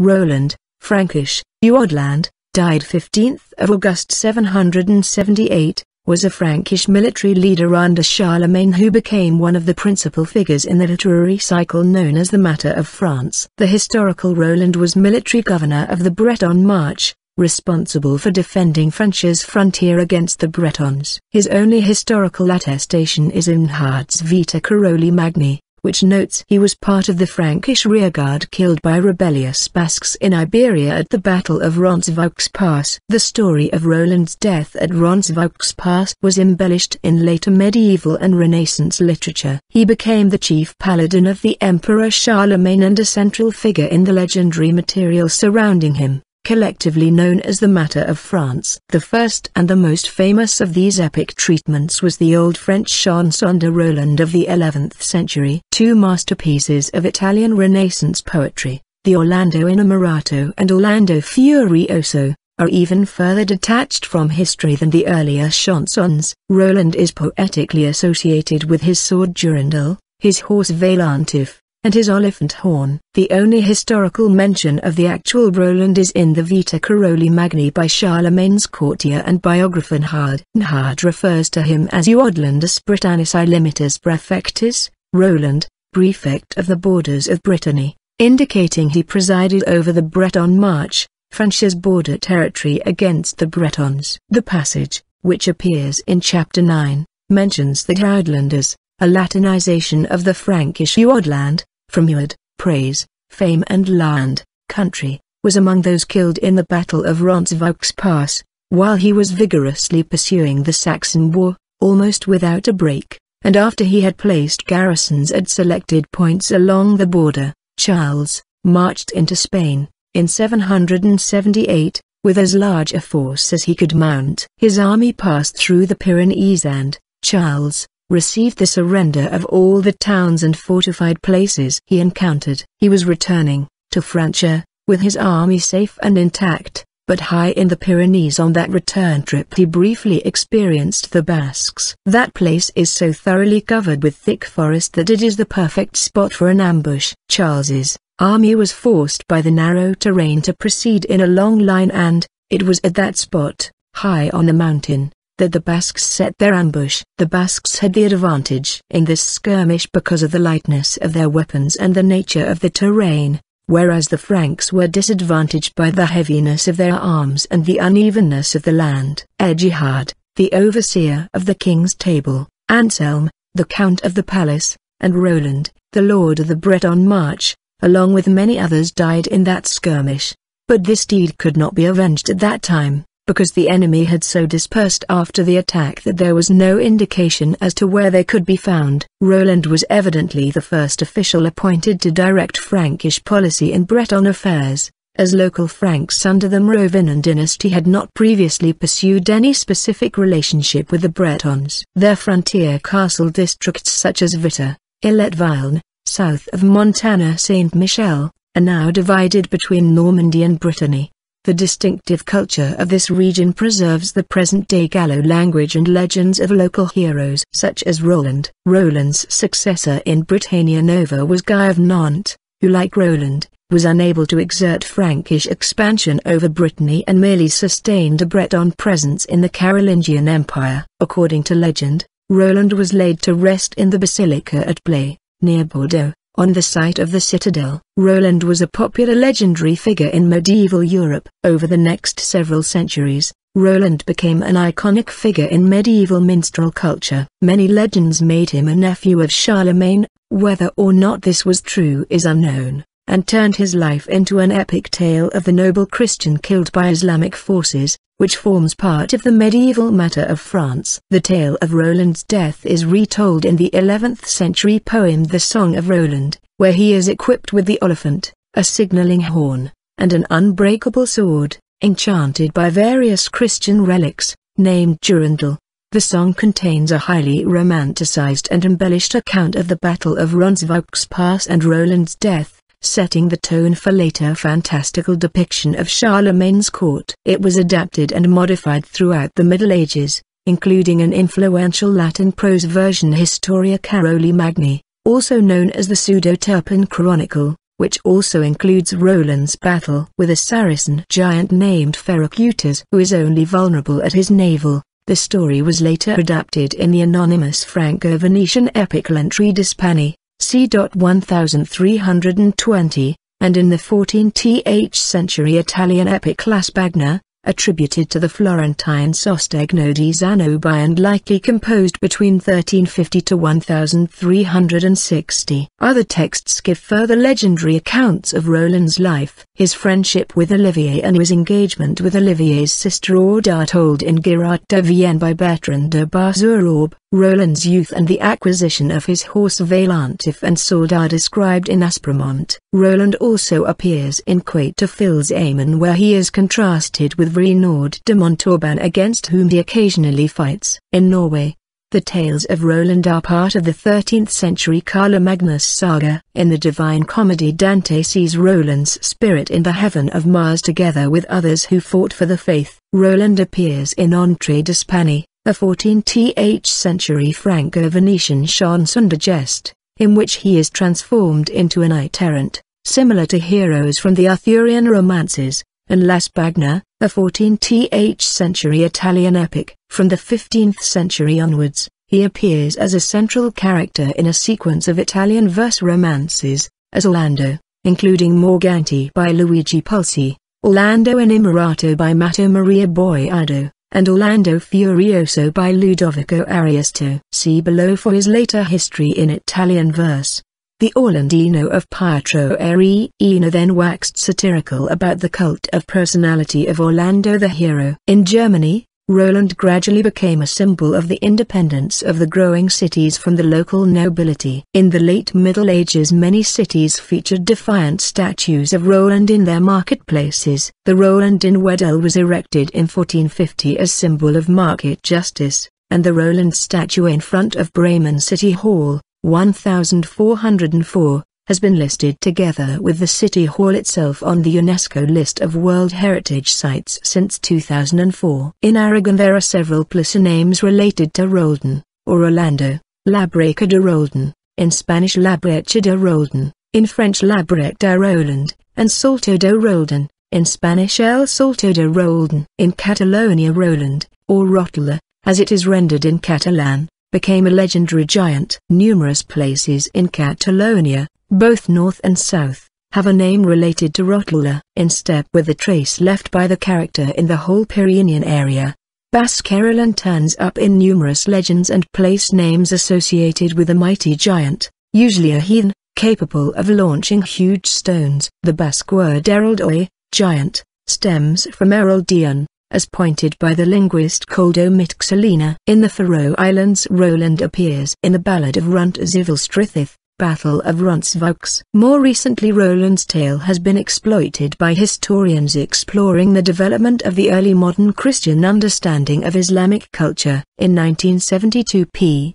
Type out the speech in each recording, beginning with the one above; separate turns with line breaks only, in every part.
Roland, Frankish, Hruodland, died 15th of August 778, was a Frankish military leader under Charlemagne who became one of the principal figures in the literary cycle known as the Matter of France. The historical Roland was military governor of the Breton March, responsible for defending Francia's frontier against the Bretons. His only historical attestation is in Hard's Vita Karoli Magni, which notes he was part of the Frankish rearguard killed by rebellious Basques in Iberia at the Battle of Roncesvalles Pass. The story of Roland's death at Roncesvalles Pass was embellished in later medieval and Renaissance literature. He became the chief paladin of the Emperor Charlemagne and a central figure in the legendary material surrounding him collectively known as the Matter of France. The first and the most famous of these epic treatments was the old French chanson de Roland of the 11th century. Two masterpieces of Italian Renaissance poetry, the Orlando Innamorato and Orlando Furioso, are even further detached from history than the earlier chansons. Roland is poetically associated with his sword Durendal, his horse Veillantif, and his oliphant horn. The only historical mention of the actual Roland is in the Vita Karoli Magni by Charlemagne's courtier and biographer Einhard. Einhard refers to him as Hruodlandus Britannis Limitus Prefectus, Roland, prefect of the borders of Brittany, indicating he presided over the Breton March, Francia's border territory against the Bretons. The passage, which appears in chapter 9, mentions the Uitlanders, a Latinization of the Frankish Hruodland, from Uod, praise, fame and land, country, was among those killed in the Battle of Roncesvalles Pass, while he was vigorously pursuing the Saxon war, almost without a break, and after he had placed garrisons at selected points along the border, Charles, marched into Spain, in 778, with as large a force as he could mount. His army passed through the Pyrenees and, Charles, received the surrender of all the towns and fortified places he encountered. He was returning, to Francia, with his army safe and intact, but high in the Pyrenees on that return trip he briefly experienced the Basques. That place is so thoroughly covered with thick forest that it is the perfect spot for an ambush. Charles's army was forced by the narrow terrain to proceed in a long line and, it was at that spot, high on the mountain, that the Basques set their ambush. The Basques had the advantage in this skirmish because of the lightness of their weapons and the nature of the terrain, whereas the Franks were disadvantaged by the heaviness of their arms and the unevenness of the land. Eggihard, the overseer of the king's table, Anselm, the count of the palace, and Roland, the lord of the Breton March, along with many others died in that skirmish. But this deed could not be avenged at that time because the enemy had so dispersed after the attack that there was no indication as to where they could be found. Roland was evidently the first official appointed to direct Frankish policy in Breton affairs, as local Franks under the Merovingian dynasty had not previously pursued any specific relationship with the Bretons. Their frontier castle districts such as Vitré, Ille-et-Vilaine, south of Mont Saint-Michel, are now divided between Normandy and Brittany. The distinctive culture of this region preserves the present-day Gallo language and legends of local heroes such as Roland. Roland's successor in Britannia Nova was Guy of Nantes, who like Roland, was unable to exert Frankish expansion over Brittany and merely sustained a Breton presence in the Carolingian Empire. According to legend, Roland was laid to rest in the basilica at Blaye, near Bordeaux, on the site of the citadel, Roland was a popular legendary figure in medieval Europe. Over the next several centuries, Roland became an iconic figure in medieval minstrel culture. Many legends made him a nephew of Charlemagne, whether or not this was true is unknown, and turned his life into an epic tale of the noble Christian killed by Islamic forces, which forms part of the medieval matter of France. The tale of Roland's death is retold in the 11th century poem The Song of Roland, where he is equipped with the oliphant, a signaling horn, and an unbreakable sword, enchanted by various Christian relics, named Durandal. The song contains a highly romanticized and embellished account of the Battle of Roncesvalles Pass and Roland's death setting the tone for later fantastical depiction of Charlemagne's court. It was adapted and modified throughout the Middle Ages, including an influential Latin prose version Historia Caroli Magni, also known as the Pseudo-Turpin Chronicle, which also includes Roland's battle with a Saracen giant named Ferracutus who is only vulnerable at his navel. The story was later adapted in the anonymous Franco-Venetian epic L'Entrée d'Hispanie, c.1320, and in the 14th century Italian epic La Spagna, attributed to the Florentine Sostegno di Zanobi and likely composed between 1350 to 1360. Other texts give further legendary accounts of Roland's life. His friendship with Olivier and his engagement with Olivier's sister Audat told in Girard de Vienne by Bertrand de Bar-sur-Aube, Roland's youth and the acquisition of his horse Veillantif and Sold are described in Aspremont. Roland also appears in Quatre Fils Aymon where he is contrasted with Renaud de Montauban against whom he occasionally fights. In Norway, the tales of Roland are part of the 13th century Karlamagnús saga. In the Divine Comedy Dante sees Roland's spirit in the heaven of Mars together with others who fought for the faith. Roland appears in Entrée d'Espagne, a 14th century Franco-Venetian chanson geste, in which he is transformed into a knight errant, similar to heroes from the Arthurian romances, and La Spagna, a 14th century Italian epic. From the 15th century onwards, he appears as a central character in a sequence of Italian verse romances, as Orlando, including Morgante by Luigi Pulci, Orlando Innamorato by Matteo Maria Boiardo, and Orlando Furioso by Ludovico Ariosto. See below for his later history in Italian verse. The Orlandino of Pietro Aretino then waxed satirical about the cult of personality of Orlando the hero. In Germany, Roland gradually became a symbol of the independence of the growing cities from the local nobility. In the late Middle Ages many cities featured defiant statues of Roland in their marketplaces. The Roland in Wedel was erected in 1450 as a symbol of market justice, and the Roland statue in front of Bremen City Hall, 1404, has been listed together with the City Hall itself on the UNESCO list of World Heritage Sites since 2004. In Aragon there are several place names related to Roldan, or Orlando, La Breca de Roldan, in Spanish La Brecha de Roldan, in French La Breca de Roland, and Salto de Roldan, in Spanish El Salto de Roldan. In Catalonia Roland, or Rotula, as it is rendered in Catalan, became a legendary giant. Numerous places in Catalonia, both north and south, have a name related to Rotula. In step with the trace left by the character in the whole Pyrenean area, Basque turns up in numerous legends and place names associated with a mighty giant, usually a heathen, capable of launching huge stones. The Basque word Eraldoi, giant, stems from Eraldion, as pointed by the linguist Koldo Mitxelena. In the Faroe Islands Roland appears in the Ballad of Runsivalstríðið, Battle of Roncevaux. More recently Roland's tale has been exploited by historians exploring the development of the early modern Christian understanding of Islamic culture. In 1972 P.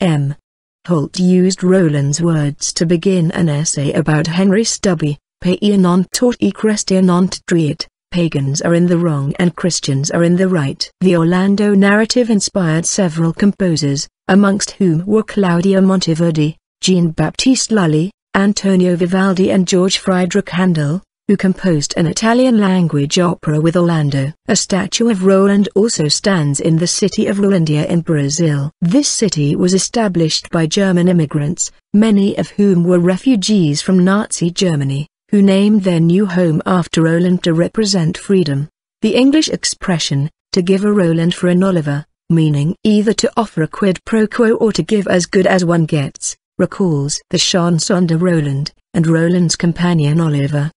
M. Holt used Roland's words to begin an essay about Henry Stubbe, pagans are in the wrong and Christians are in the right. The Orlando narrative inspired several composers, amongst whom were Claudio Monteverdi, Jean-Baptiste Lully, Antonio Vivaldi and George Friedrich Handel, who composed an Italian-language opera with Orlando. A statue of Roland also stands in the city of Rolandia in Brazil. This city was established by German immigrants, many of whom were refugees from Nazi Germany who named their new home after Roland to represent freedom. The English expression, to give a Roland for an Oliver, meaning either to offer a quid pro quo or to give as good as one gets, recalls the chanson de Roland, and Roland's companion Oliver.